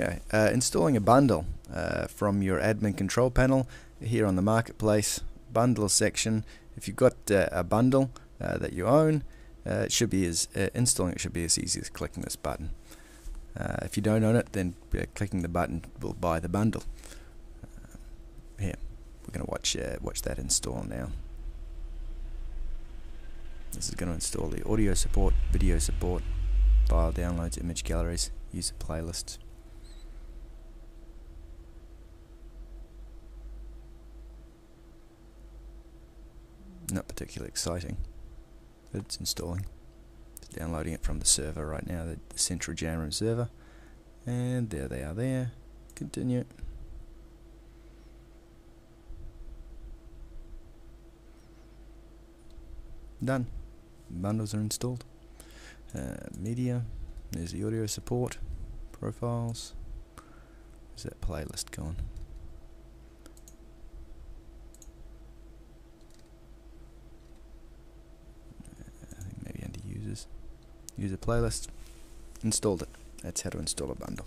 Uh, installing a bundle uh, from your admin control panel here on the marketplace bundle section. If you've got uh, a bundle uh, that you own, uh, it should be as installing it should be as easy as clicking this button. if you don't own it, then clicking the button will buy the bundle. here, we're going to watch watch that install now. This is going to install the audio support, video support, file downloads, image galleries, user playlists. Not particularly exciting, but it's installing. It's downloading it from the server right now, the, the central Jamroom server. And there they are there. Continue. Done. Bundles are installed. Uh, media. There's the audio support. Profiles. Is that playlist gone? User playlist, installed it. That's how to install a bundle.